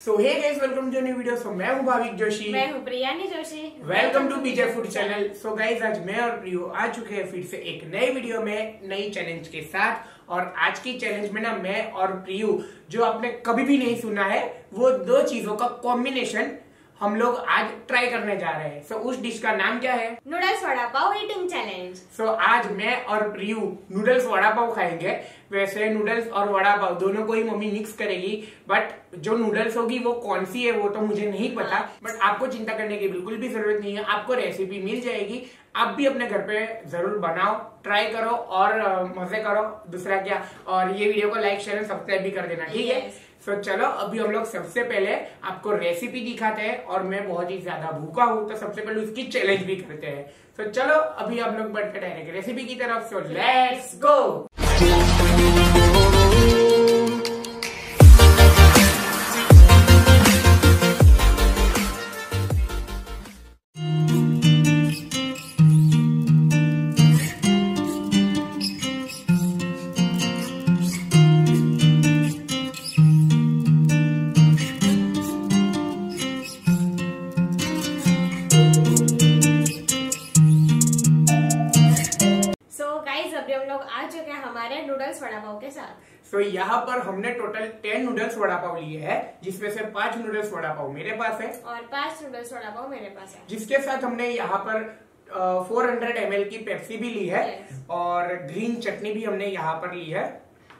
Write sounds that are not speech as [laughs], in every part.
So hey guys welcome to new video so मैं हूँ भाविक जोशी। मैं हूँ Priyani Joshi. Welcome to BJ food channel so guys आज मैं और प्रियो आ चुके हैं फिर से एक नए वीडियो में नई चैलेंज के साथ। और आज की चैलेंज में ना मैं और प्रियो जो आपने कभी भी नहीं सुना है वो दो चीज़ों का कॉम्बिनेशन हम लोग आज ट्राई करने जा रहे हैं। सो so, उस डिश का नाम क्या है? Noodles vada pav eating challenge so आज मैं और प्रियू नूडल्स वड़ा पाव खाएँगे। वैसे नूडल्स और वड़ा पाव दोनों को ही मम्मी मिक्स करेगी बट जो नूडल्स होगी वो कौन सी है वो तो मुझे नहीं पता। बट आपको चिंता करने की बिल्कुल भी ज़रूरत नहीं है। आपको रेसिपी मिल जाएगी। आप भी अपने घर पे ज़रूर बनाओ ट्राई करो और मज़े करो। दूसरा क्या? और ये वीडियो को लाइक शेयर सब्सक्राइब भी कर देना ठीक है? Yes. so, चलो अभी हम लोग सबसे पहले आपको रेसिपी दिखाते हैं और मैं बहुत ही ज़्यादा भूखा हूँ तो सबसे पहले उसकी चैलेंज भी करते हैं सो चलो अभी हम लोग बढ़ते डायरेक्ट रेसिपी की तरफ़ सो लेट्स गो अभी हम लोग आ चुके हैं हमारे नूडल्स वड़ा पाव के साथ। सो so, यहाँ पर हमने total ten noodles vada pav लिए हैं जिसमें से पाँच नूडल्स वड़ा पाव मेरे पास है। और पाँच नूडल्स वड़ा पाव मेरे पास है। जिसके साथ हमने यहाँ पर फोर हंड्रेड एम की पेप्सी भी ली है Yes. और ग्रीन चटनी भी हमने यहाँ पर ली है।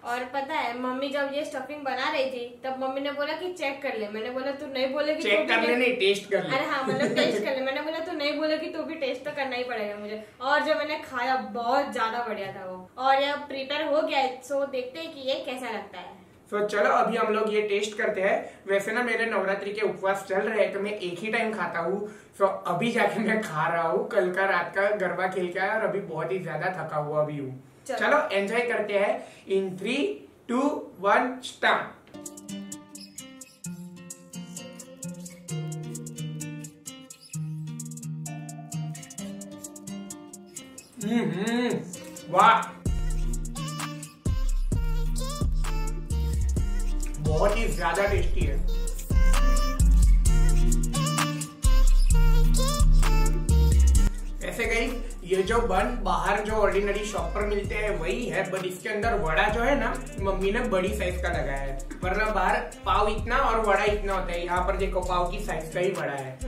और पता है मम्मी जब ये स्टफिंग बना रही थी तब मम्मी ने बोला कि चेक कर ले। मैंने बोला तू नहीं बोलेगी कि चेक कर ले नहीं टेस्ट कर ले। अरे हाँ मतलब टेस्ट कर ले। [laughs] मैंने बोला तू नहीं बोलेगी तो भी टेस्ट तो करना ही पड़ेगा मुझे। और जब मैंने खाया बहुत ज़्यादा बढ़िया था वो। और यह प्रिपेयर हो गया है सो देखते है की ये कैसा लगता है। तो चलो अभी हम लोग ये टेस्ट करते हैं। वैसे ना मेरे नवरात्रि के उपवास चल रहे हैं तो मैं एक ही टाइम खाता हूँ। तो अभी जाके मैं खा रहा हूँ। कल का रात का गरबा खेल के आया और अभी बहुत ही ज़्यादा थका हुआ भी हूँ। चलो। चलो एंजॉय करते हैं। In three two one start hmm. वाह। बहुत ही ज़्यादा टेस्टी है। ऐसे गई ये जो बन बाहर जो ऑर्डिनरी शॉप पर मिलते हैं, वही है बट इसके अंदर वड़ा जो है ना, मम्मी ने बड़ी साइज़ का लगाया है। वरना बाहर पाव इतना और वड़ा इतना होता है। यहाँ पर देखो, पाव की साइज़ का ही बड़ा है।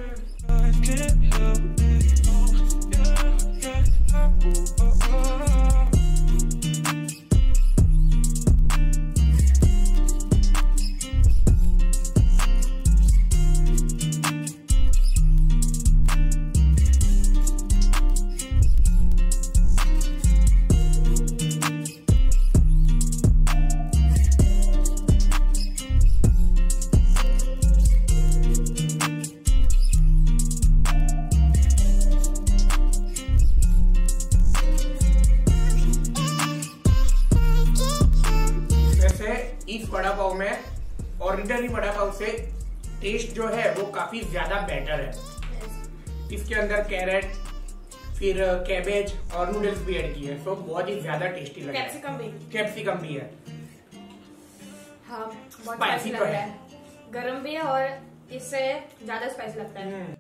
ऑर्डिनरी वड़ा पाव से टेस्ट जो है वो काफ़ी ज़्यादा बेटर है। इसके अंदर कैरेट फिर कैबेज और नूडल्स भी ऐड किए हैं। तो बहुत ही ज़्यादा टेस्टी लगा कैप्सिकम भी। कैप्सिकम भी है। हाँ बहुत स्पाइसी तो है। है। गरम भी है और इससे ज़्यादा स्पाइसी लगता है।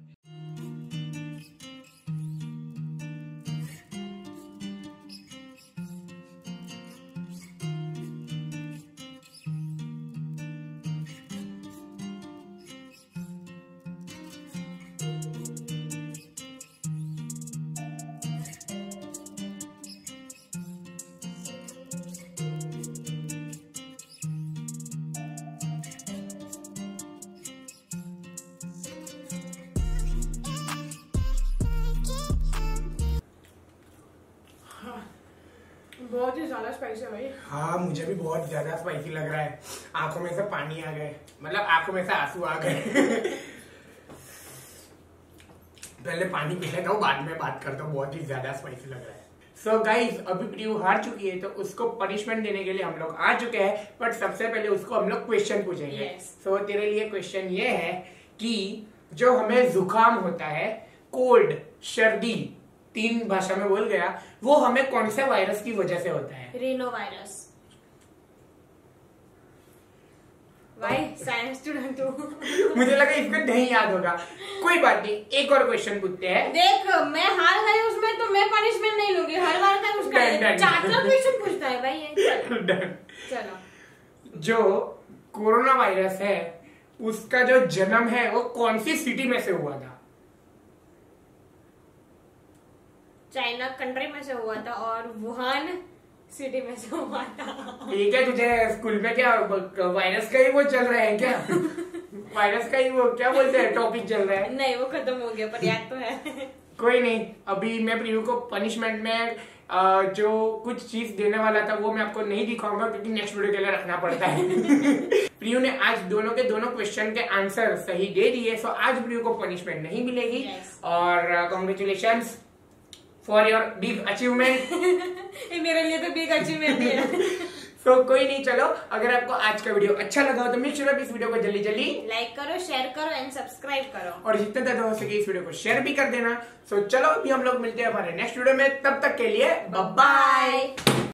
बहुत ही ज़्यादा स्पाइसी है भाई। हाँ मुझे भी बहुत ज़्यादा स्पाइसी लग रहा है। आँखों में से पानी आ गए मतलब आँखों में से आँसू आ गए। पहले पानी पी लेता हूँ बाद में बात करता हूँ। बहुत ही ज़्यादा स्पाइसी लग रहा है। सो so गाइज़ अभी प्रियू हार चुकी है तो उसको पनिशमेंट देने के लिए हम लोग आ चुके हैं। बट सबसे पहले उसको हम लोग क्वेश्चन पूछेंगे। सो Yes. so, तेरे लिए क्वेश्चन ये है कि जो हमें जुकाम होता है कोल्ड सर्दी तीन भाषा में बोल गया वो हमें कौन से वायरस की वजह से होता है? रेनो वायरस भाई साइंस स्टूडेंट मुझे लगा इसको नहीं याद होगा। कोई बात नहीं एक और क्वेश्चन पूछते हैं। देख मैं हार गई उसमें तो मैं पनिशमेंट नहीं लूँगी। हर बार का उसका. चार क्वेश्चन पूछता है भाई [laughs] चलो। जो कोरोना वायरस है उसका जो जन्म है वो कौन सी सिटी में से हुआ था? चाइना कंट्री में से हुआ था और वुहान सिटी में से हुआ था। ठीक है तुझे स्कूल में क्या वायरस का ही वो चल रहा है क्या? वायरस का ही वो क्या बोलते हैं? टॉपिक चल रहा है। नहीं वो खत्म हो गया पर याद तो है। कोई नहीं अभी मैं प्रियू को पनिशमेंट में अ, जो कुछ चीज़ देने वाला था वो मैं आपको नहीं दिखाऊँगा क्योंकि नेक्स्ट वीडियो के लिए रखना पड़ता है। [laughs] प्रियू ने आज दोनों के दोनों क्वेश्चन के आंसर सही दे दिए सो आज प्रियू को पनिशमेंट नहीं मिलेगी। Yes. और congratulation for your big achievement ये मेरे लिए तो बिग अचीवमेंट है [laughs] सो कोई नहीं चलो अगर आपको आज का वीडियो अच्छा लगा हो तो मेक श्योर इस वीडियो को जल्दी जल्दी लाइक करो शेयर करो एंड सब्सक्राइब करो। और जितने ज़्यादा हो सके इस वीडियो को शेयर भी कर देना। सो चलो अभी हम लोग मिलते हैं हमारे नेक्स्ट वीडियो में। तब तक के लिए बाय